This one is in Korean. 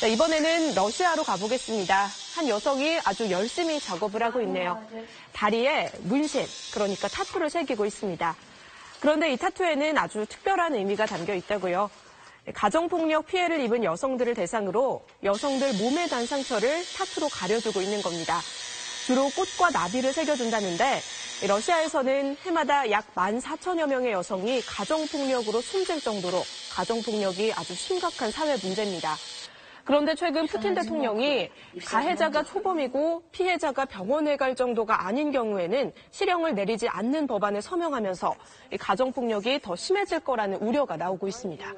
자, 이번에는 러시아로 가보겠습니다. 한 여성이 아주 열심히 작업을 하고 있네요. 다리에 문신, 그러니까 타투를 새기고 있습니다. 그런데 이 타투에는 아주 특별한 의미가 담겨 있다고요. 가정폭력 피해를 입은 여성들을 대상으로 여성들 몸에 단 상처를 타투로 가려주고 있는 겁니다. 주로 꽃과 나비를 새겨준다는데 러시아에서는 해마다 약 14,000여 명의 여성이 가정폭력으로 숨질 정도로 가정폭력이 아주 심각한 사회 문제입니다. 그런데 최근 푸틴 대통령이 가해자가 초범이고 피해자가 병원에 갈 정도가 아닌 경우에는 실형을 내리지 않는 법안을 서명하면서 가정폭력이 더 심해질 거라는 우려가 나오고 있습니다.